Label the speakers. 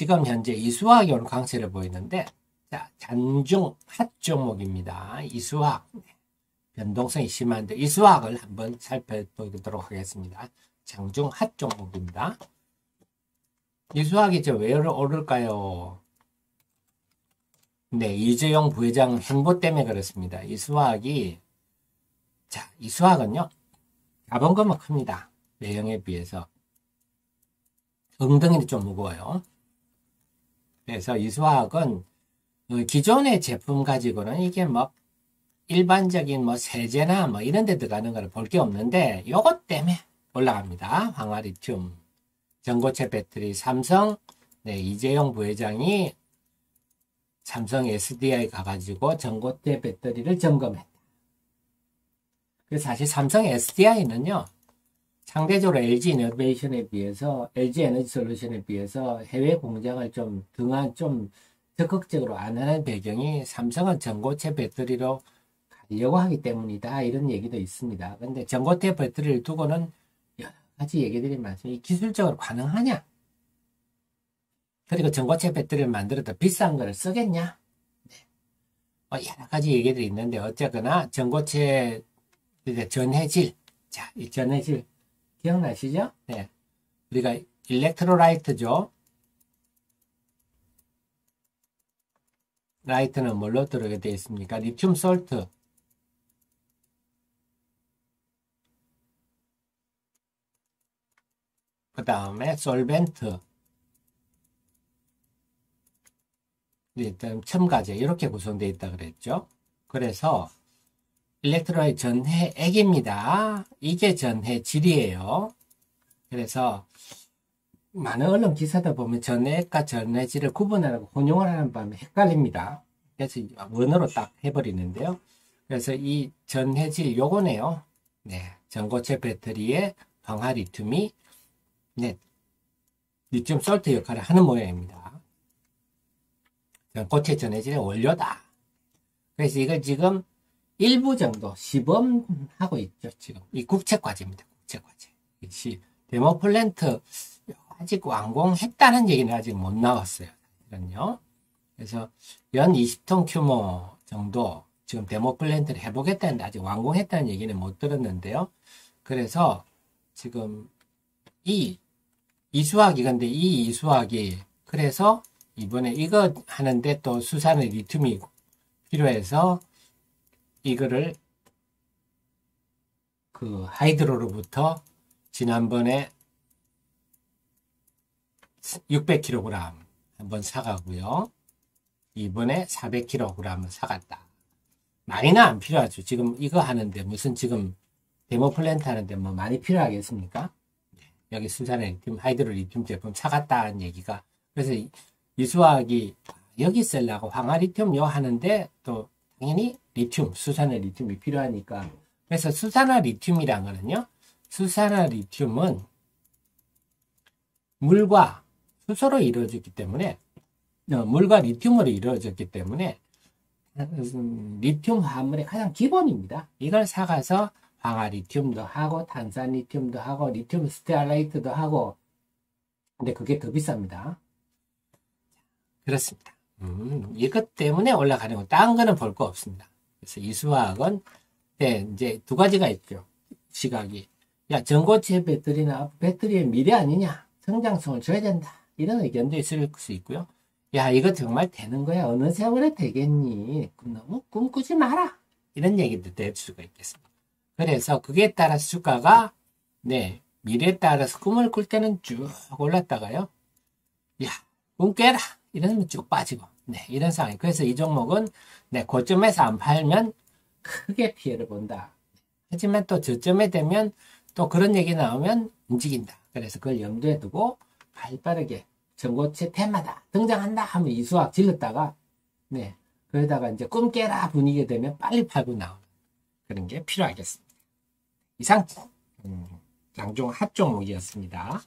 Speaker 1: 지금 현재 이수학이 오늘 강세를 보이는데 자, 잔중 핫 종목입니다. 이수학 변동성이 심한데 이수학을 한번 살펴보도록 하겠습니다. 장중 핫 종목입니다. 이수학이 왜 오를까요? 네, 이재용 부회장 행보 때문에 그렇습니다. 이수학이 자, 이수학은요. 자본금은 큽니다. 외형에 비해서. 엉덩이는 좀 무거워요. 그래서 이수학은 어, 기존의 제품 가지고는 이게 뭐 일반적인 뭐 세제나 뭐 이런 데 들어가는 거를 볼 게 없는데 요것 때문에 올라갑니다. 황화리튬, 전고체 배터리, 삼성, 네, 이재용 부회장이 삼성 SDI 가가지고 전고체 배터리를 점검했다. 그래서 사실 삼성 SDI는요, 상대적으로 LG 이노베이션에 비해서, LG 에너지 솔루션에 비해서 해외 공장을 좀 등한 좀 적극적으로 안 하는 배경이 삼성은 전고체 배터리로 가려고 하기 때문이다. 이런 얘기도 있습니다. 근데 전고체 배터리를 두고는 여러 가지 얘기들이 많습니다. 기술적으로 가능하냐? 그리고 전고체 배터리를 만들어도 비싼 거를 쓰겠냐? 네. 뭐 여러 가지 얘기들이 있는데 어쨌거나 전고체 전해질 자, 이 전해질 기억나시죠? 네. 우리가 electrolyte죠. lyte는 뭘로 들어게 되어 있습니까? 리튬 salt. 그 다음에 solvent. 일단 첨가제 이렇게 구성되어 있다 그랬죠. 그래서 일렉트로의 전해 액입니다. 이게 전해 질이에요. 그래서 많은 언론 기사들 보면 전해액과 전해질을 구분하라고 혼용을 하는 바람에 헷갈립니다. 그래서 원어로 딱 해버리는데요. 그래서 이 전해질 요거네요. 네, 전고체 배터리에 황화리튬이 네, 리튬 salt 역할을 하는 모양입니다. 전고체 전해질의 원료다. 그래서 이걸 지금 일부 정도 시범하고 있죠. 지금 이 국책과제입니다. 국책과제. 데모 플랜트 아직 완공했다는 얘기는 아직 못 나왔어요. 사실은요. 그래서 연 20톤 규모 정도 지금 데모 플랜트를 해보겠다는데 아직 완공했다는 얘기는 못 들었는데요. 그래서 지금 이 이수학이 근데 이 이수학이 그래서 이번에 이거 하는데 또 수산의 리튬이 필요해서 이거를 그 하이드로로부터 지난번에 600kg 한번 사가고요. 이번에 400kg 사갔다. 많이는 안 필요하죠. 지금 이거 하는데 무슨 지금 데모 플랜트 하는데 뭐 많이 필요하겠습니까? 네. 여기 수산화 리튬, 하이드로 리튬 제품 사갔다는 얘기가 그래서 이수화학이 여기 쓰려고 황화 리튬 요 하는데 또 당연히 리튬, 수산화 리튬이 필요하니까 그래서 수산화 리튬이란 거는요 수산화 리튬은 물과 수소로 이루어졌기 때문에 어, 물과 리튬으로 이루어졌기 때문에 음, 리튬 화합물의 가장 기본입니다. 이걸 사가서 황화 리튬도 하고 탄산 리튬도 하고 리튬 stearate도 하고 근데 그게 더 비쌉니다. 그렇습니다. 음, 이것 때문에 올라가는 거. 딴 거는 볼 거 없습니다. 그래서 이수화학은 네, 이제 두 가지가 있죠. 시각이. 야, 전고체 배터리나 배터리의 미래 아니냐? 성장성을 줘야 된다. 이런 의견도 있을 수 있고요. 야, 이거 정말 되는 거야. 어느 세월에 되겠니? 너무 꿈꾸지 마라. 이런 얘기도 될 수가 있겠습니다. 그래서 그게 따라서 주가가, 네, 미래에 따라서 꿈을 꿀 때는 쭉 올랐다가요. 야, 꿈 깨라. 이러면 쭉 빠지고. 네, 이런 상황이. 그래서 이 종목은, 네, 고점에서 안 팔면 크게 피해를 본다. 하지만 또 저점에 되면 또 그런 얘기 나오면 움직인다. 그래서 그걸 염두에 두고 발빠르게 전고체 테마다 등장한다 하면 이수학 질렀다가 네 그러다가 이제 꿈 깨라 분위기 되면 빨리 팔고 나오는 그런 게 필요하겠습니다. 이상 음, 장종 핫종목이었습니다.